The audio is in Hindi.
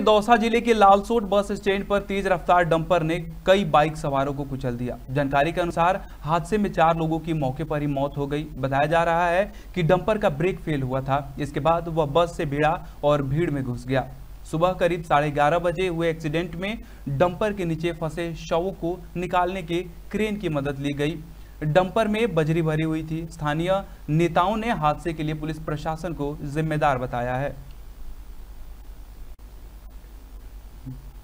के दौसा ज़िले के लालसोट बस स्टैंड पर तेज रफ्तार डंपर ने कई बाइक सवारों को कुचल दिया। जानकारी के अनुसार, हादसे में चार लोगों की मौके पर ही मौत हो गई। बताया जा रहा है कि डंपर का ब्रेक फेल हुआ था। इसके बाद वह बस से भिड़ा और भीड़ में घुस गया। सुबह करीब साढ़े ग्यारह बजे हुए एक्सीडेंट में डंपर के नीचे फंसे शवों को निकालने के क्रेन की मदद ली गई। डंपर में बजरी भरी हुई थी। स्थानीय नेताओं ने हादसे के लिए पुलिस प्रशासन को जिम्मेदार बताया है। Mm-hmm.